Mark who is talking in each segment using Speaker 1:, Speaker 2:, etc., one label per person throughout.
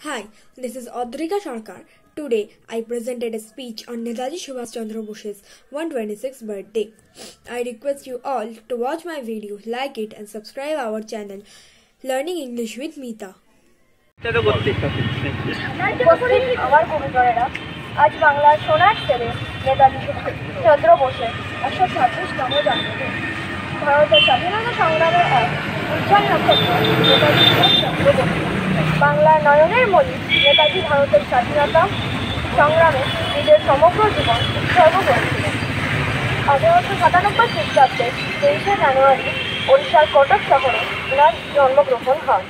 Speaker 1: Hi, this is Adrika Sarkar. Today, I presented a speech on Netaji Subhash Chandra Bose's 126th birthday. I request you all to watch my video, like it, and subscribe our channel, Learning English with Meeta.
Speaker 2: উপস্থিত আমার কবিতরেরা আজ বাংলার সোনার ছেলে নেতাজি চন্দ্র বোসের একশো ছাব্বিশতম জন্মদিন ভারতের স্বাধীনতা সংগ্রামের এক উজ্জ্বল নক্ষত্র নেতাজি সুভাষচন্দ্র বোস বাংলার নয়নের মণি নেতাজি ভারতের স্বাধীনতা সংগ্রামে নিজের সমগ্র জীবন উৎসর্গ করেছিলেন আঠারোশো সাতানব্বই খ্রিস্টাব্দে তেইশে জানুয়ারি ওড়িশার কটক শহরে ওনার জন্মগ্রহণ হয়।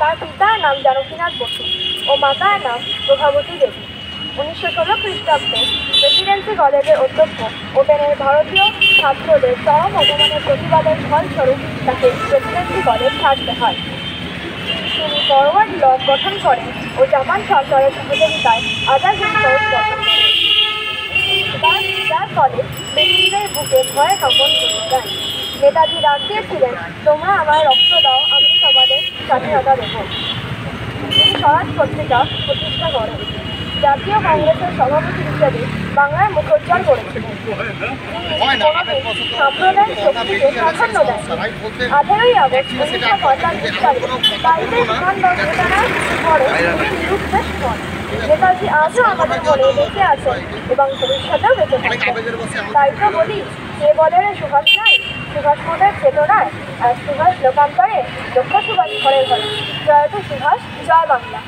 Speaker 2: তার পিতার নাম জানকীনাথ বসু ও মাতার নাম প্রভাবতী দেবী। উনিশশো ষোলো খ্রিস্টাব্দে প্রেসিডেন্সি কলেজের অধ্যক্ষ ওপেনের ভারতীয় ছাত্রদের চরম অপমানের প্রতিবাদের ফলস্বরূপ তাকে প্রেসিডেন্সি কলেজ ছাড়তে হয়। ফরওয়ার্ড ব্লক গঠন করেন ও জাপান সরকারের সহযোগিতায় আজাদ হিন্দ গঠন করেন যার ফলে ব্রিটিশদের বুকে ভয়ে নকল করে দেয় নেতাজি ডাক দিয়েছিলেন, তোমরা আমায় রক্ত দাও, আমি তোমাদের স্বাধীনতা দেব। তিনি স্বরাজ পত্রিকা প্রতিষ্ঠা করেন। জাতীয় কংগ্রেসের সভাপতি হিসেবে বাংলার মুখোজ্জ্বল করেছিলেন। সাম্প্রদায়িক শক্তিকে প্রাধান্য দেন আঠারোই আগস্ট উনিশশো পঁয়তাল্লিশ সালে বাইরে বিমানবন্দর পরে তিনি নিরুদ্দেশ হন নেতাজি আজও আমাদের মনে বেঁচে আছেন এবং ভবিষ্যতেও বেঁচে থাকবেন। তাই তো বলি কে বলে সুভাষ নাই সুভাষ মোদের চেতনায় আর সুভাষ লোকান্তরে লক্ষ্য সুভাষ ঘরে। ঘরে জয়ত সুভাষ জয় বাংলা।